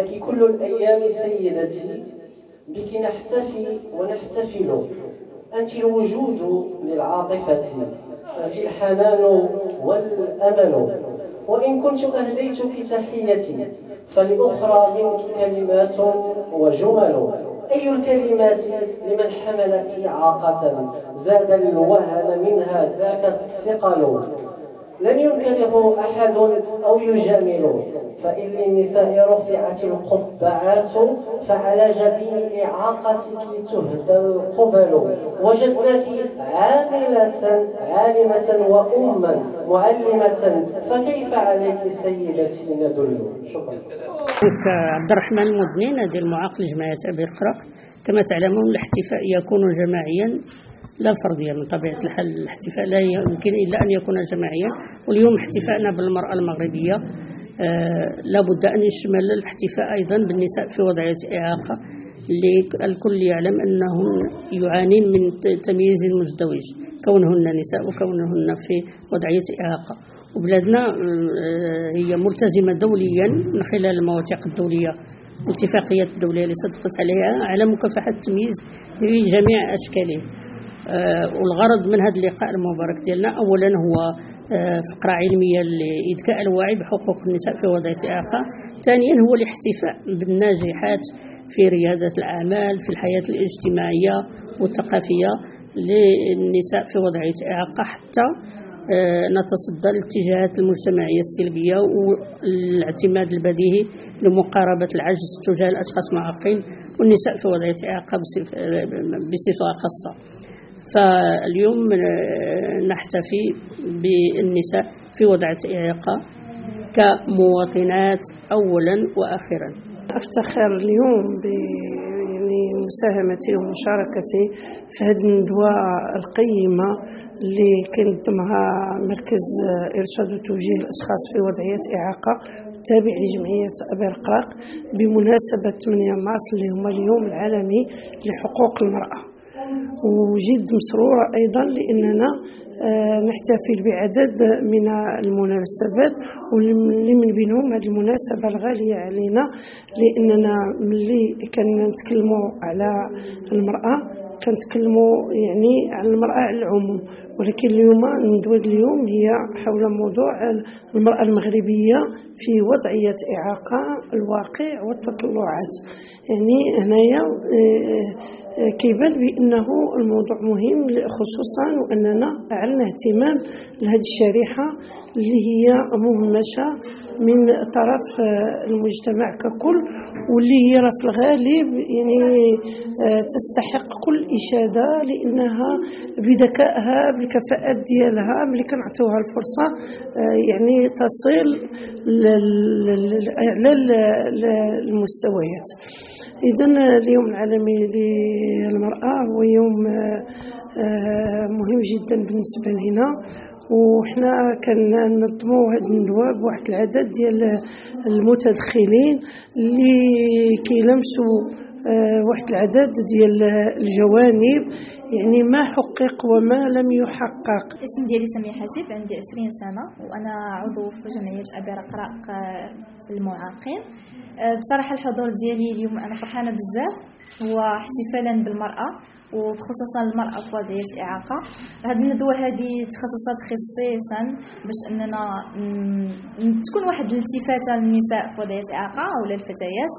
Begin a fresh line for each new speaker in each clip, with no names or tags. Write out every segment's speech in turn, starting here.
لك كل الأيام سيدتي بك نحتفي ونحتفل. أنت الوجود للعاطفة أنت الحنان والأمل. وإن كنت أهديتك تحيتي فلأخرى منك كلمات وجمل. أي الكلمات لمن حملت إعاقة زاد الوهم منها ذاك الثقل. لن ينكره أحد أو يجامل. فإن للنساء رفعت القبعات فعلى جبين إعاقتك تهدى القبل. وجدناك عاملة عالمة وأما معلمة فكيف عليك سيدتي ندل شكرا.
عبد الرحمن المدني نادي المعاق لجمعية أبي القرق كما تعلمون الاحتفاء يكون جماعيا. لا فرديا من طبيعة الحال الاحتفاء لا يمكن إلا أن يكون جماعيا. واليوم احتفائنا بالمرأة المغربية آه لابد أن يشمل الاحتفاء أيضا بالنساء في وضعية إعاقة اللي الكل يعلم أنهن يعانين من تمييز مزدوج. كونهن نساء وكونهن في وضعية إعاقة. وبلادنا آه هي ملتزمة دوليا من خلال المواثيق الدولية. الاتفاقيات الدولية اللي صدقت عليها على مكافحة التمييز في جميع أشكاله. آه والغرض من هذا اللقاء المبارك ديالنا اولا هو آه فقرة علمية لاذكاء الوعي بحقوق النساء في وضعية الإعاقة. ثانيا هو الاحتفاء بالناجحات في ريادة الأعمال في الحياة الاجتماعية والثقافية للنساء في وضعية اعاقه حتى آه نتصدى للاتجاهات المجتمعية السلبية والاعتماد البديهي لمقاربة العجز تجاه الأشخاص المعاقين والنساء في وضعية اعاقه بصفة خاصة. فاليوم نحتفي بالنساء في وضع إعاقة كمواطنات أولا وآخرا
أفتخر اليوم ب يعني مساهمتي ومشاركتي في هذه الندوة القيمة اللي كينظمها مركز إرشاد وتوجيه الأشخاص في وضعية إعاقة تابع لجمعية أبي القراق بمناسبة 8 مارس اللي هو اليوم العالمي لحقوق المرأة. وجد مسرورة أيضا لأننا نحتفل بعدد من المناسبات واللي من بينهم هذه المناسبة الغالية علينا لأننا ملي كنتكلموا على المرأة كنتكلموا يعني على المرأة على العموم ولكن اليوم ندوة اليوم هي حول موضوع المرأة المغربية في وضعية إعاقة الواقع والتطلعات. يعني هنايا كيبان بأنه الموضوع مهم خصوصا وأننا أعلنا اهتمام لهذه الشريحة اللي هي مهمشة من طرف المجتمع ككل واللي هي في الغالب يعني تستحق كل إشادة لأنها بذكائها بالكفاءات ديالها ملي كنعطيوها الفرصة يعني تصل على المستويات إذا اليوم العالمي للمرأة هو يوم مهم جدا بالنسبة لنا. وحنا كننظموا هاد الندوة بواحد العدد ديال المتدخلين اللي كيلمسوا واحد العدد ديال الجوانب يعني ما حقق وما لم يحقق.
الاسم ديالي سمية حاجب عندي 20 سنة وأنا عضو في جمعية أبي رقراق المعاقين بصراحة الحضور ديالي اليوم أنا فرحانة بزاف هو احتفالا بالمرأة وبخصوصا المرأة في وضعية إعاقة. هذه الندوة هذه تخصصت خصيصا باش أننا تكون واحد الالتفاتة للنساء في وضعية إعاقة أو للفتيات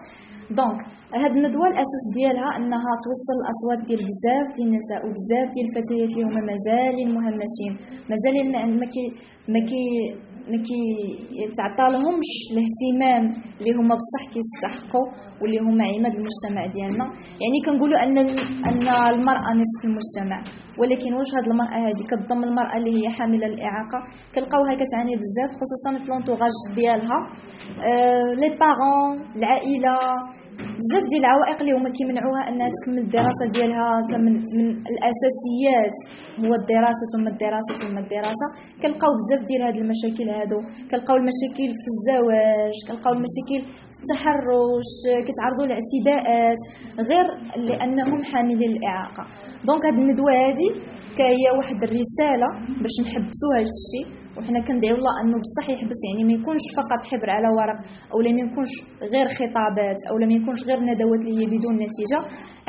donc هاد الندوة الأساس ديالها أنها توصل الأصوات ديال بزاف ديال النساء وبزاف ديال الفتيات اللي هما مازالين مهمشين. مازالين ما كي ما كي ما كيتعطى لهمش الاهتمام اللي هما بصح كيستحقوا واللي هما عماد المجتمع ديالنا. يعني كنقولوا أن أن المرأة نصف المجتمع ولكن واش هاد المرأة هذه كتضم المرأة اللي هي حاملة الإعاقة؟ كنلقاوها كتعاني بزاف خصوصا في لونطوغاج ديالها. أه لي بارون العائلة بزاف ديال العوائق اللي هما كيمنعوها أنها تكمل الدراسة ديالها من, من الأساسيات هو الدراسة ثم الدراسة ثم الدراسة. كنلقاو بزاف ديال هاد المشاكل هادو. كنلقاو المشاكل في الزواج كنلقاو المشاكل في التحرش كيتعرضوا لاعتداءات غير لأنهم حاملين الإعاقة. دونك هاد الندوة هادي كهي واحد الرسالة باش نحبسوا هاد الشيء وحنا كندعيو الله أنه بصح يحبس يعني ما يكونش فقط حبر على ورق أو لا ما يكونش غير خطابات أو لا ما يكونش غير ندوات اللي هي بدون نتيجة.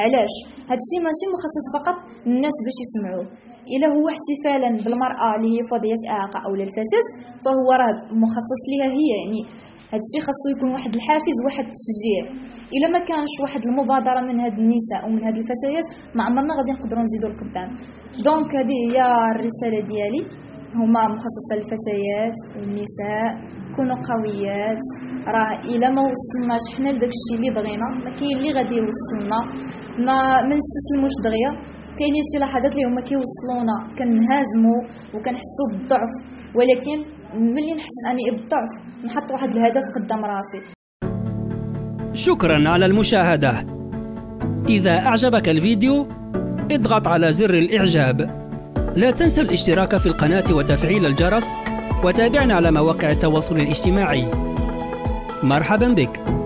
علاش؟ هذا الشيء ماشي مخصص فقط للناس باش يسمعوه إلا هو احتفالا بالمرأة اللي هي فضية اعاقه أو الفتاه فهو راه مخصص لها هي. يعني هذا الشيء خاصو يكون واحد الحافز واحد التشجيع. إلا ما كانش واحد المبادرة من هاد النساء ومن هاد الفتيات ما عمرنا غادي نقدروا نزيدوا لقدام. دونك هذه هي الرسالة ديالي. هما مخصصة للفتيات والنساء كونوا قويات. راه إلا ما وصلناش حنا لداك الشيء اللي بغينا ما كاين اللي غادي يوصلنا. ما ما نستسلموش دغيا. كاينين شي لحظات اللي هما كيوصلونا كنهازموا وكنحسوا بالضعف. ولكن ملي نحس أني بالضعف نحط واحد الهدف قدام راسي.
شكرا على المشاهدة. إذا أعجبك الفيديو اضغط على زر الإعجاب. لا تنسى الاشتراك في القناة وتفعيل الجرس وتابعنا على مواقع التواصل الاجتماعي. مرحبا بك.